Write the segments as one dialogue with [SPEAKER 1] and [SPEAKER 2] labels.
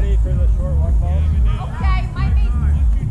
[SPEAKER 1] Ready for the short one ball?
[SPEAKER 2] Okay, my be.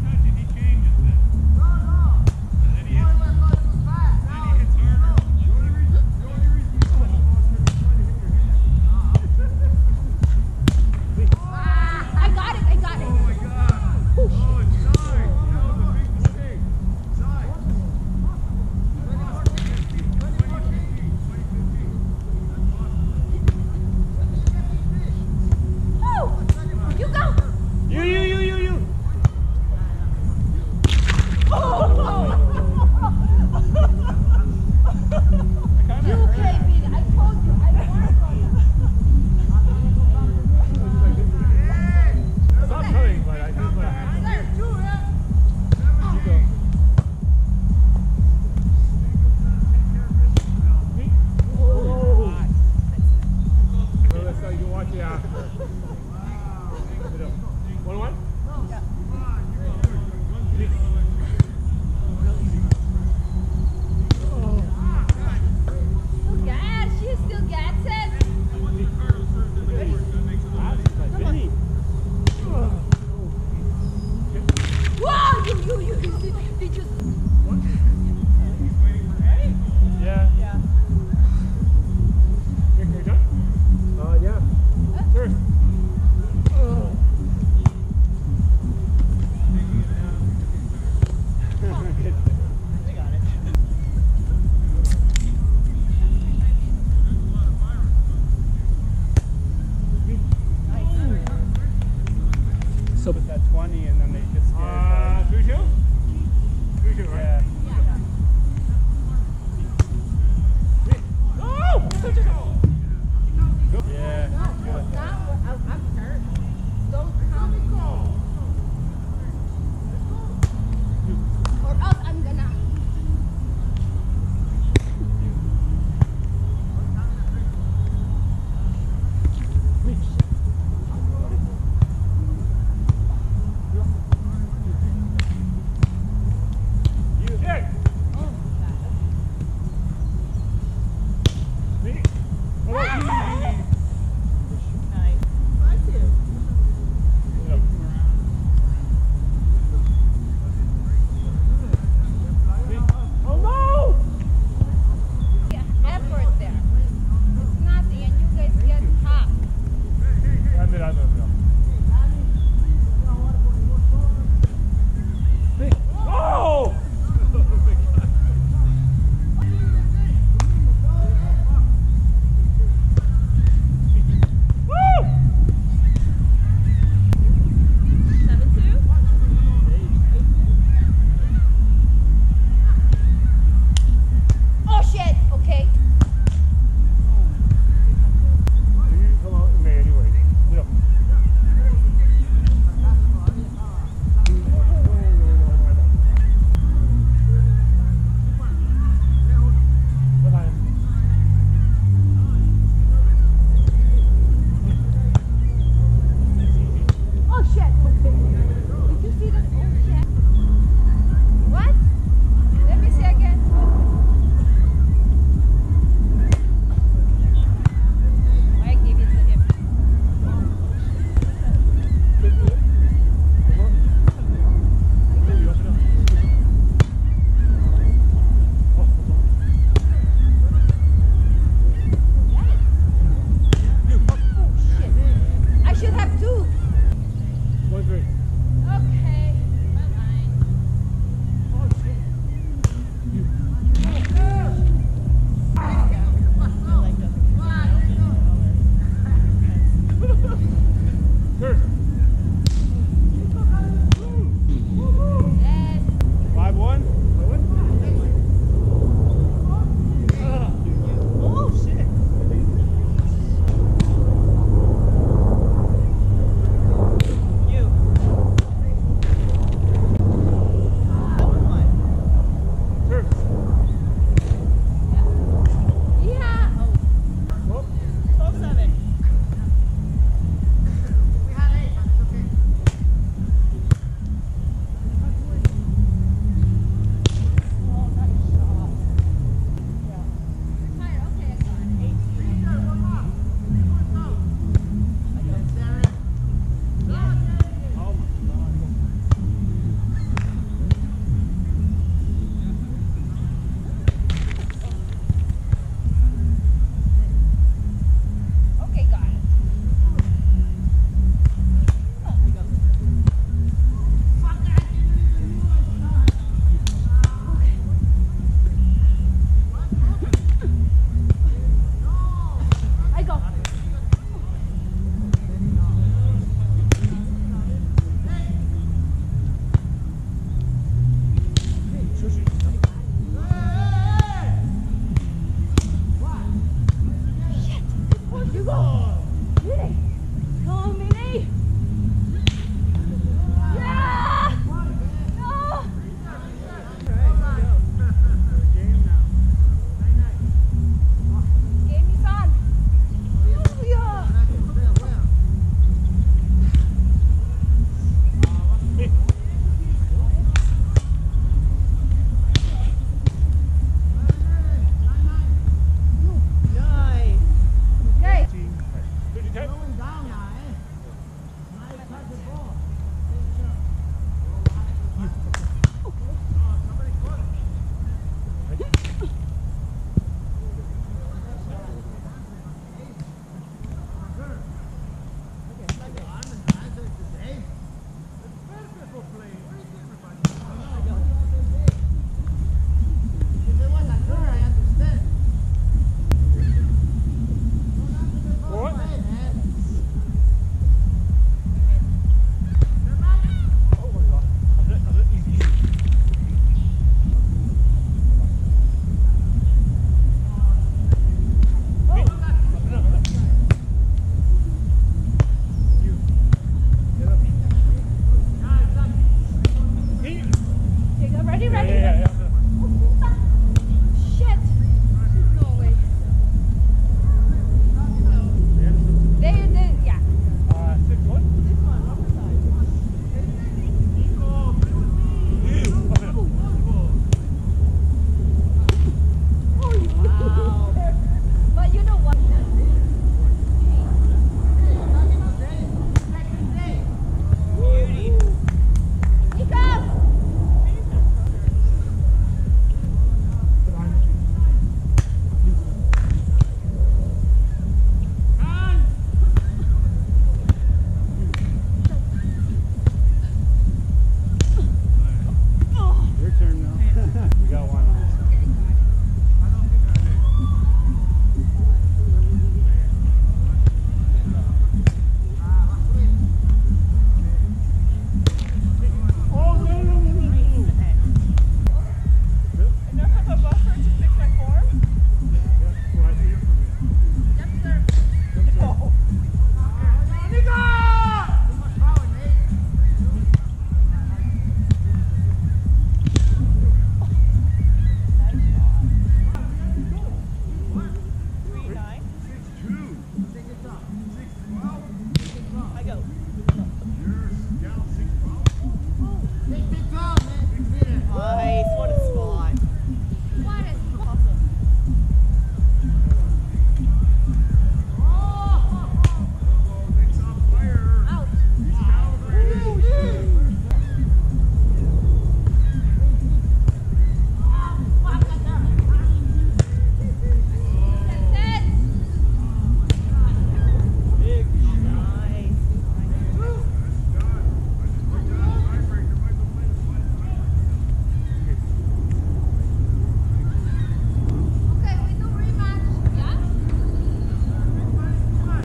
[SPEAKER 2] Okay.